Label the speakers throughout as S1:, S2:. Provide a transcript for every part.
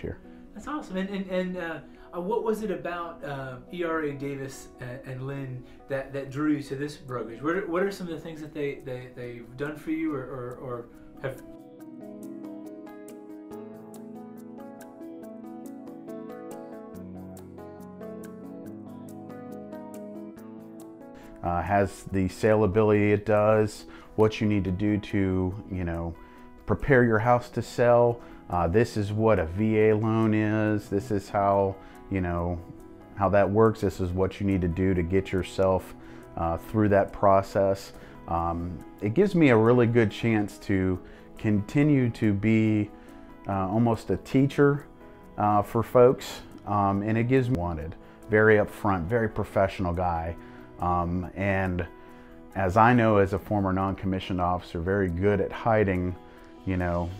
S1: here.
S2: That's awesome. And and, and uh, uh, what was it about uh, ERA Davis and, and, Linn that, that drew you to this brokerage? What are, what are some of the things that they, they, they've done for you or, or, or have
S1: Uh, has the saleability it does, what you need to do to, you know, prepare your house to sell. Uh, this is what a VA loan is. This is how, you know, how that works. This is what you need to do to get yourself uh, through that process. Um, it gives me a really good chance to continue to be uh, almost a teacher uh, for folks, um, and it gives me wanted. Very upfront, very professional guy, um, and as I know as a former non-commissioned officer, very good at hiding, you know,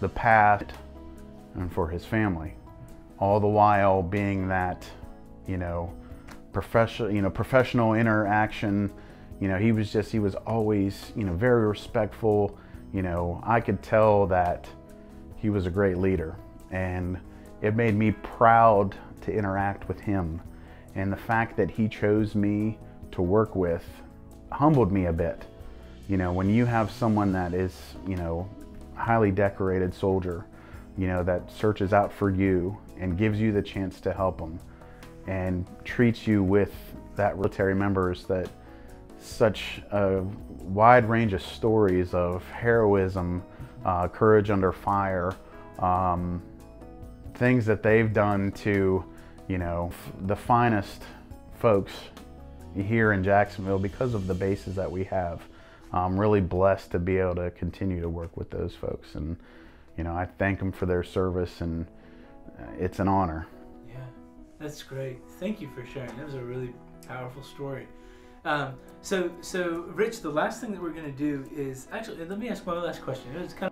S1: the past and for his family all the while being that, you know, professional, you know, professional interaction. You know, he was just, he was always, you know, very respectful. You know, I could tell that he was a great leader and it made me proud to interact with him. And the fact that he chose me to work with humbled me a bit. You know, when you have someone that is, you know, highly decorated soldier you know, that searches out for you and gives you the chance to help them and treats you with that military members that such a wide range of stories of heroism, uh, courage under fire, um, things that they've done to, you know, the finest folks here in Jacksonville because of the bases that we have. I'm really blessed to be able to continue to work with those folks and you know, I thank them for their service and uh, it's an honor.
S2: Yeah, that's great. Thank you for sharing. That was a really powerful story. Um, so, so Rich, the last thing that we're going to do is actually, let me ask one last question. It's kind of